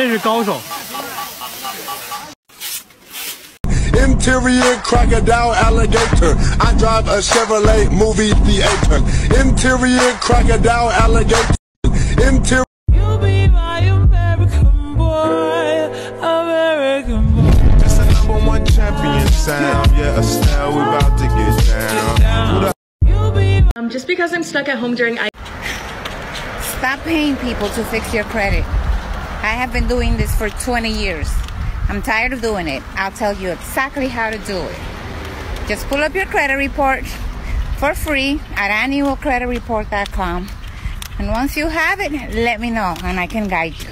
真是高手。 Interior crocodile alligator. I drive a Chevrolet movie theater. Interior crocodile alligator. Interior. You be my American boy, American boy. It's the number one champion sound. Yeah, Estelle, we about to get down. Who the You be Um, just because I'm stuck at home during I Stop paying people to fix your credit. I have been doing this for 20 years. I'm tired of doing it. I'll tell you exactly how to do it. Just pull up your credit report for free at annualcreditreport.com. And once you have it, let me know and I can guide you.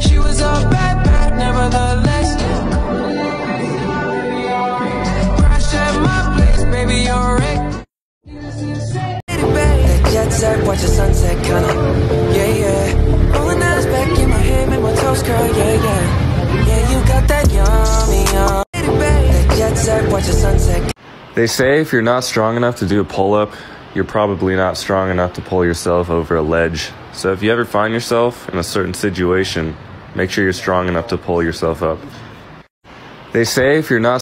She was a bad, bad, nevertheless. At my place, baby, you're watch the sunset, kinda. Yeah, yeah. Rolling eyes back in my head, make my toes curl, yeah, yeah. Yeah, you got that yummy, yum. That jet set, watch the sunset. They say if you're not strong enough to do a pull up, you're probably not strong enough to pull yourself over a ledge. So if you ever find yourself in a certain situation, make sure you're strong enough to pull yourself up. They say if you're not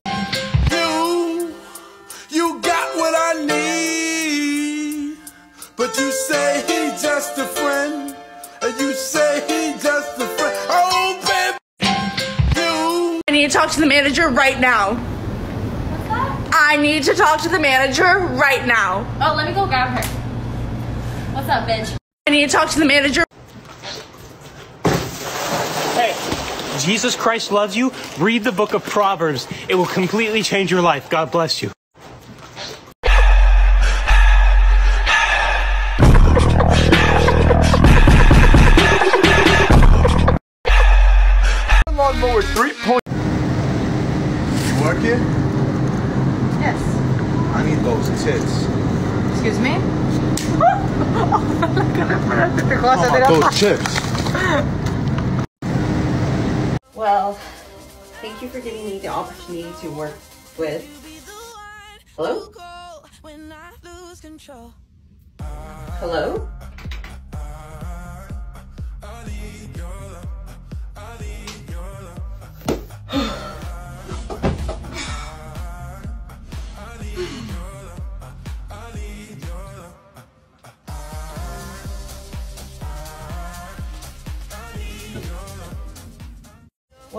you say he just a friend. And you say he just a friend. Oh, baby. You. I need to talk to the manager right now. I need to talk to the manager right now. Oh, let me go grab her. What's up, bitch? I need to talk to the manager. Hey, Jesus Christ loves you. Read the book of Proverbs. It will completely change your life. God bless you. Tits. Excuse me? Oh, Those chips. Well, thank you for giving me the opportunity to work with. Hello? Hello?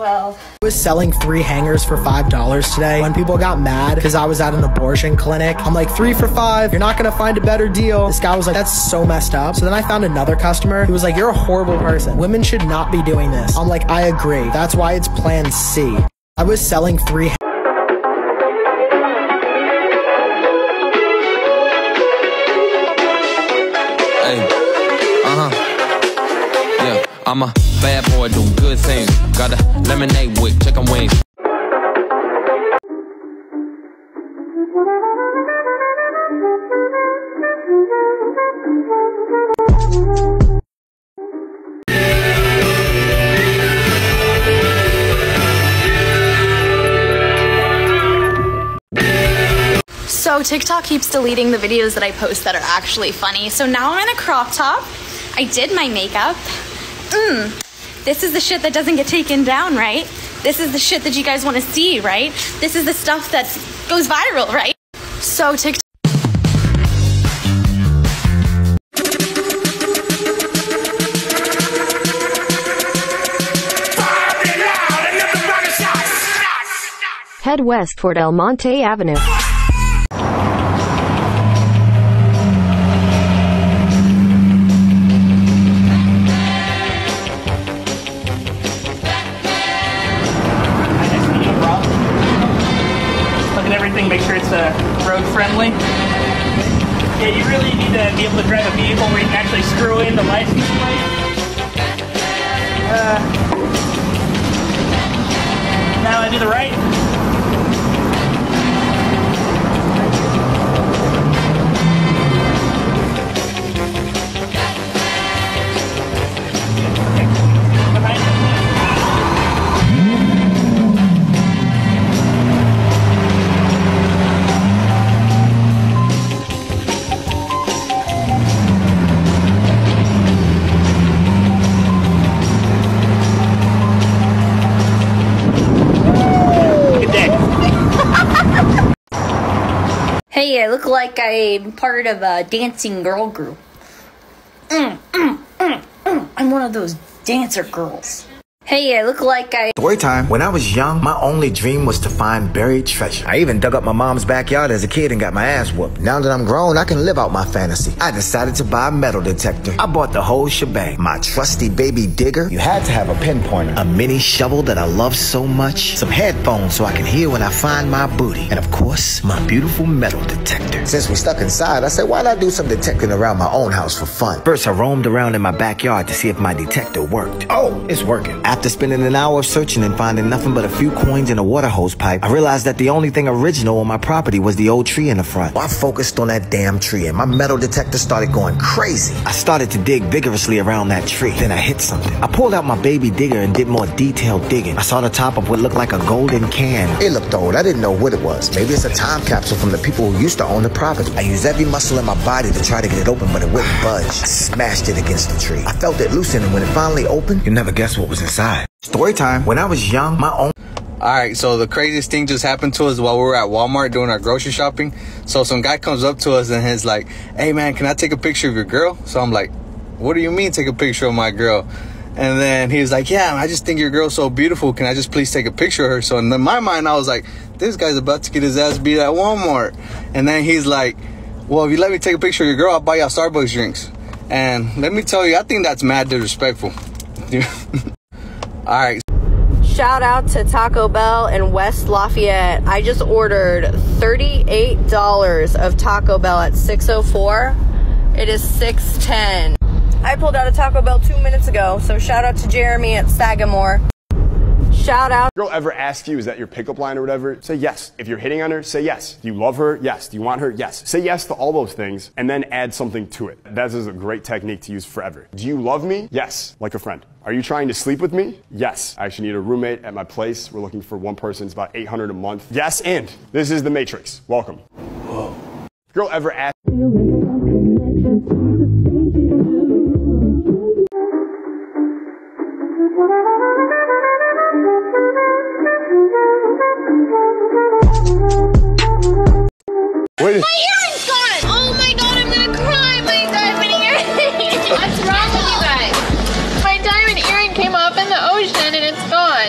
Well, was selling three hangers for five dollars today when people got mad because I was at an abortion clinic. I'm like, three for five, you're not gonna find a better deal. This guy was like, that's so messed up. So then I found another customer who was like, you're a horrible person. Women should not be doing this. I'm like, I agree. That's why it's plan C. I was selling three I'm a bad boy, do good things. Got a lemonade with chicken wings. So TikTok keeps deleting the videos that I post that are actually funny. So now I'm in a crop top. I did my makeup. Mmm. This is the shit that doesn't get taken down, right? This is the shit that you guys want to see, right? This is the stuff that goes viral, right? So TikTok. Head west toward El Monte Avenue. Look like I'm part of a dancing girl group. Mm, mm, mm, mm. I'm one of those dancer girls. Hey, I look like I. Story time. When I was young, my only dream was to find buried treasure. I even dug up my mom's backyard as a kid and got my ass whooped. Now that I'm grown, I can live out my fantasy. I decided to buy a metal detector. I bought the whole shebang. My trusty baby digger. You had to have a pinpointer. A mini shovel that I love so much. Some headphones so I can hear when I find my booty. And of course, my beautiful metal detector. Since we stuck inside, I said, why not do some detecting around my own house for fun? First, I roamed around in my backyard to see if my detector worked. Oh, it's working. After spending an hour searching and finding nothing but a few coins in a water hose pipe, I realized that the only thing original on my property was the old tree in the front. I focused on that damn tree and my metal detector started going crazy. I started to dig vigorously around that tree. Then I hit something. I pulled out my baby digger and did more detailed digging. I saw the top of what looked like a golden can. It looked old. I didn't know what it was. Maybe it's a time capsule from the people who used to own the property. I used every muscle in my body to try to get it open, but it wouldn't budge. I smashed it against the tree. I felt it loosen, and when it finally opened, you never guess what was inside. Story time. When I was young, my own. All right, so the craziest thing just happened to us while we were at Walmart doing our grocery shopping. So some guy comes up to us and he's like, "Hey man, can I take a picture of your girl?" So I'm like, "What do you mean take a picture of my girl?" And then he was like, "Yeah, I just think your girl's so beautiful. Can I just please take a picture of her?" So in my mind, I was like, "This guy's about to get his ass beat at Walmart." And then he's like, "Well, if you let me take a picture of your girl, I'll buy y'all Starbucks drinks." And let me tell you, I think that's mad disrespectful. All right. Shout out to Taco Bell in West Lafayette. I just ordered $38 of Taco Bell at 604. It is 610. I pulled out a Taco Bell two minutes ago, so shout out to Jeremy at Sagamore. Shout out. Girl ever ask you, is that your pickup line or whatever? Say yes. If you're hitting on her, say yes. Do you love her? Yes. Do you want her? Yes. Say yes to all those things and then add something to it. That is a great technique to use forever. Do you love me? Yes. Like a friend. Are you trying to sleep with me? Yes. I actually need a roommate at my place. We're looking for one person. It's about 800 a month. Yes, and this is the Matrix. Welcome. Whoa. Girl ever ask My earring's gone! Oh my god, I'm gonna cry! My diamond earring! What's wrong with you guys? My diamond earring came up in the ocean and it's gone.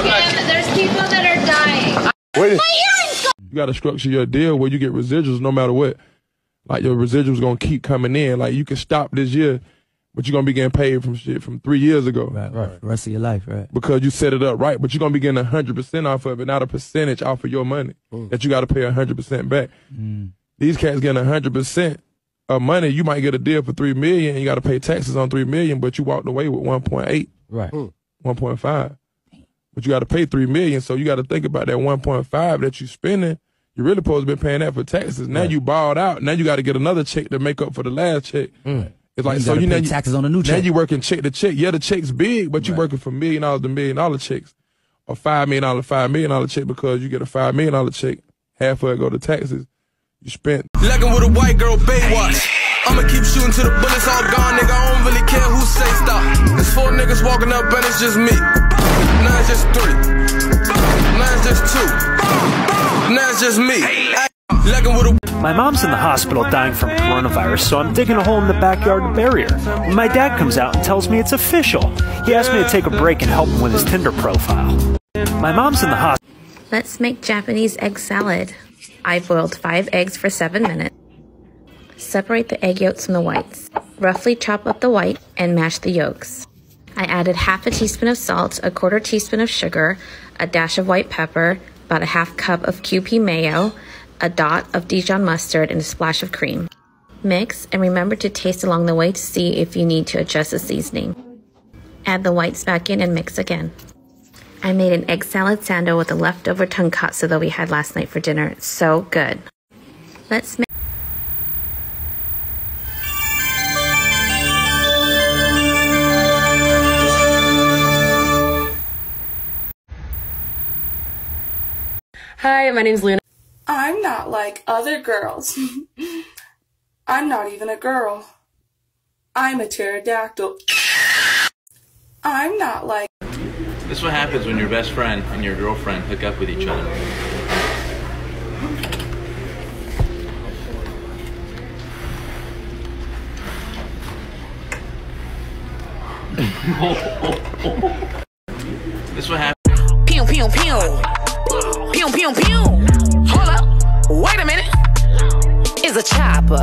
Kim, there's people that are dying. Wait. My earring's gone! You got to structure your deal where you get residuals no matter what. Like your residuals gonna keep coming in. Like you can stop this year, but you're gonna be getting paid from shit from three years ago. Right, right. The rest of your life, right? Because you set it up right, but you're gonna be getting hundred percent off of it, not a percentage off of your money mm. that you got to pay hundred percent back. Mm. These cats getting hundred percent of money. You might get a deal for three million, and you got to pay taxes on three million, but you walked away with one point eight, Right. Mm. one point five. But you got to pay three million, so you got to think about that one point five that you're spending. You really supposed to be paying that for taxes. Now you balled out. Now you got to get another check to make up for the last check. It's like You so gotta you pay know taxes on a new Now check. you working check to check. Yeah, the check's big, but you working for million dollars to million dollar checks, or five million dollar five million dollar check because you get a five million dollar check. Half of it go to taxes. You spent Legging with a white girl, Baywatch. I'ma keep shooting till the bullets all gone, nigga. I don't really care who say stop. There's four niggas walking up and it's just me. Now it's just three. Now it's just two. Now it's just me. Legging with a My mom's in the hospital dying from coronavirus, so I'm digging a hole in the backyard to bury her. When my dad comes out and tells me it's official, he asked me to take a break and help him with his Tinder profile. My mom's in the hospital. Let's make Japanese egg salad. I boiled five eggs for seven minutes. Separate the egg yolks from the whites. Roughly chop up the white and mash the yolks. I added half a teaspoon of salt, a quarter teaspoon of sugar, a dash of white pepper, about a half cup of Kewpie mayo, a dot of Dijon mustard, and a splash of cream. Mix and remember to taste along the way to see if you need to adjust the seasoning. Add the whites back in and mix again. I made an egg salad sando with the leftover tonkatsu that we had last night for dinner. So good. Let's make Hi, my name's Luna. I'm not like other girls. I'm not even a girl. I'm a pterodactyl. I'm not like. This is what happens when your best friend and your girlfriend hook up with each other. this is what happens. Pew pew pew. Pew pew pew. Hold up. Wait a minute. It's a chopper.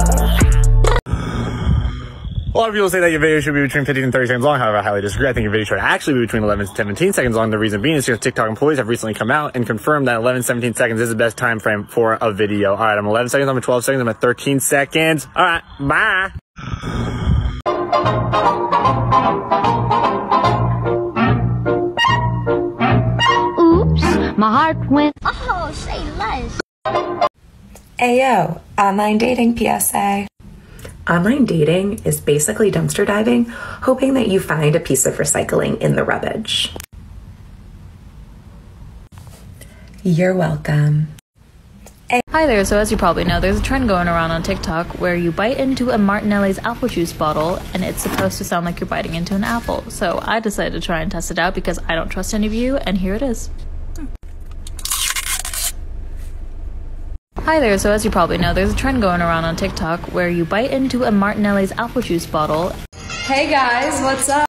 A lot of people say that your video should be between 15 and 30 seconds long. However, I highly disagree. I think your video should actually be between 11 and 17 seconds long. The reason being is because TikTok employees have recently come out and confirmed that 11 17 seconds is the best time frame for a video. All right, I'm 11 seconds, I'm at 12 seconds, I'm at 13 seconds. All right, bye. Oops, my heart went. Oh, say less. Ayo, online dating PSA. Online dating is basically dumpster diving, hoping that you find a piece of recycling in the rubbish. You're welcome. Hi there, so as you probably know, there's a trend going around on TikTok where you bite into a Martinelli's apple juice bottle and it's supposed to sound like you're biting into an apple. So I decided to try and test it out because I don't trust any of you, and here it is. Hi there, so as you probably know, there's a trend going around on TikTok where you bite into a Martinelli's apple juice bottle. Hey guys, what's up?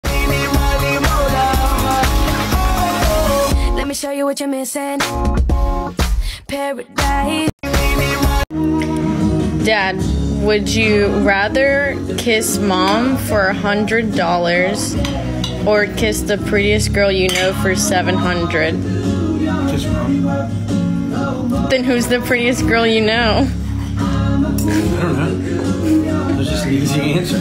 Let me show you what you're missing. Paradise. Dad, would you rather kiss mom for a hundred dollars or kiss the prettiest girl you know for seven hundred? Kiss mom. Then who's the prettiest girl you know? I don't know. There's just an easy answer.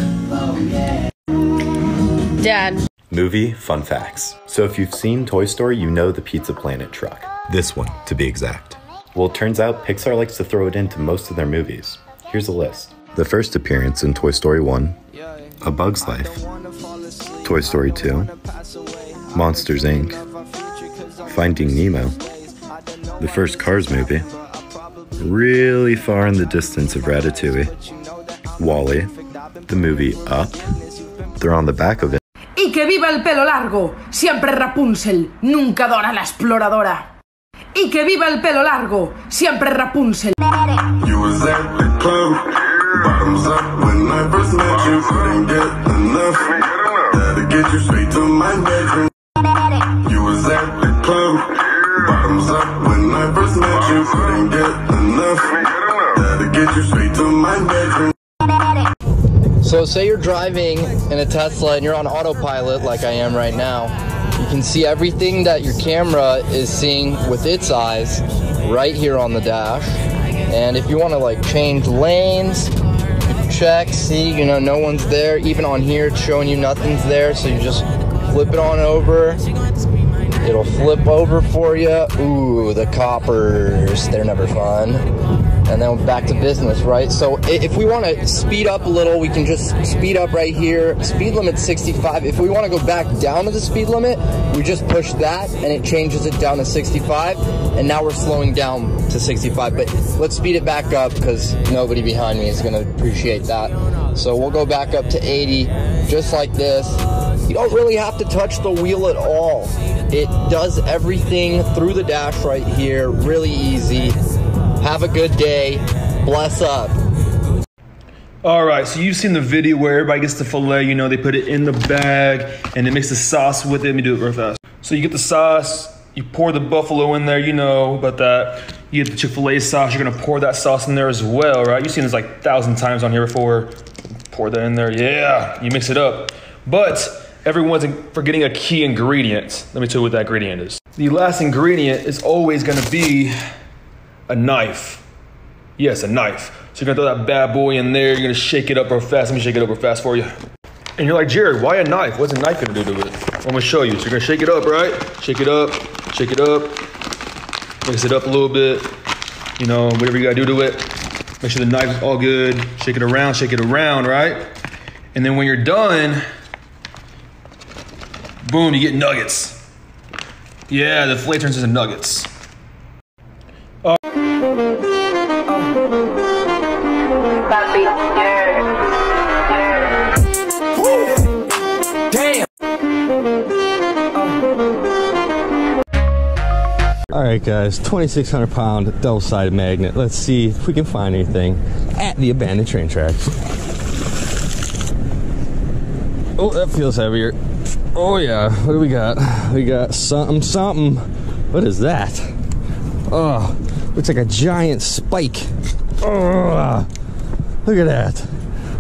Dad, Movie fun facts. So, if you've seen Toy Story, you know the Pizza Planet truck. This one, to be exact. Well, it turns out Pixar likes to throw it into most of their movies. Here's a list The first appearance in Toy Story 1, A Bug's Life, Toy Story 2, Monsters Inc., Finding Nemo, the first Cars movie, really far in the distance of Ratatouille, WALL-E, the movie Up. They're on the back of it. Y que viva el pelo largo, siempre Rapunzel, nunca Dora la exploradora. Y que viva el pelo largo, siempre Rapunzel. You was at the club, bottoms up when I first met you. Couldn't get enough. Had to get you straight to my bedroom. You was at the club, bottoms up when I first met you. Couldn't get enough. To get you straight to my bedroom. So say you're driving in a Tesla and you're on autopilot like I am right now. You can see everything that your camera is seeing with its eyes right here on the dash. And if you want to like change lanes, check, see, you know, no one's there. Even on here, it's showing you nothing's there. So you just flip it on over. It'll flip over for you. Ooh, the coppers, they're never fun. And then back to business, right? So if we want to speed up a little, we can just speed up right here. Speed limit 65. If we want to go back down to the speed limit, we just push that and it changes it down to 65. And now we're slowing down to 65. But let's speed it back up because nobody behind me is going to appreciate that. So we'll go back up to 80, just like this. You don't really have to touch the wheel at all. It does everything through the dash right here, really easy. Have a good day. Bless up. All right, so you've seen the video where everybody gets the filet, you know, they put it in the bag and they mix the sauce with it. Let me do it real fast. So you get the sauce, you pour the buffalo in there, you know about that. You get the Chick fil A sauce, you're gonna pour that sauce in there as well, right? You've seen this like a thousand times on here before. Pour that in there, yeah, you mix it up. But everyone's forgetting a key ingredient. Let me tell you what that ingredient is. The last ingredient is always gonna be a knife. Yes, a knife. So you're gonna throw that bad boy in there. You're gonna shake it up real fast. Let me shake it up real fast for you. And you're like, Jared, why a knife? What's a knife gonna do to it? I'm gonna show you. So you're gonna shake it up, right? Shake it up, shake it up, mix it up a little bit. You know, whatever you gotta do to it. Make sure the knife is all good. Shake it around, shake it around, right? And then when you're done, boom, you get nuggets. Yeah, the filet turns into nuggets. Damn. All right, guys, 2,600 pound double sided magnet. Let's see if we can find anything at the abandoned train tracks. Oh, that feels heavier. Oh yeah, what do we got? We got something, something. What is that? Oh, looks like a giant spike. Oh, look at that.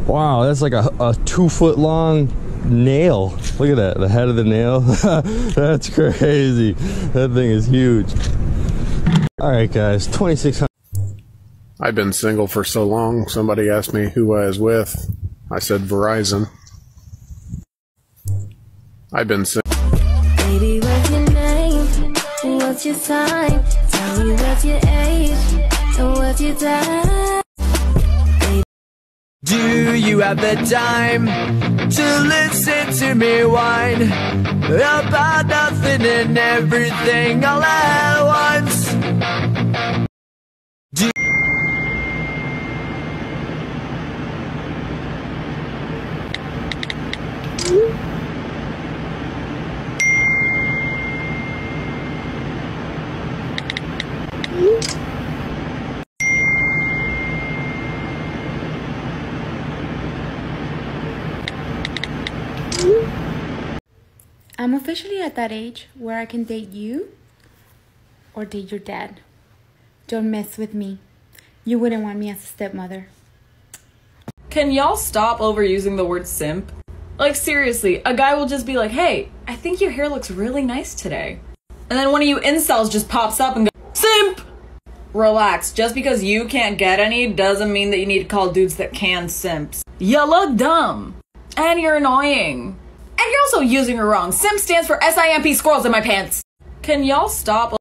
Wow, that's like a, a two foot long nail. Look at that, the head of the nail. that's crazy. That thing is huge. All right, guys, 2600. I've been single for so long, somebody asked me who I was with. I said Verizon. I've been single. Baby, what's your name? What's your sign? Tell me what's your age and what's your time. Do you have the time to listen to me whine about nothing and everything all at once? I'm officially at that age where I can date you or date your dad. Don't mess with me. You wouldn't want me as a stepmother. Can y'all stop overusing the word simp? Like, seriously, a guy will just be like, hey, I think your hair looks really nice today. And then one of you incels just pops up and goes, simp! Relax, just because you can't get any doesn't mean that you need to call dudes that can simps. You look dumb. And you're annoying. And you're also using her wrong. Simp stands for S-I-M-P squirrels in my pants. Can y'all stop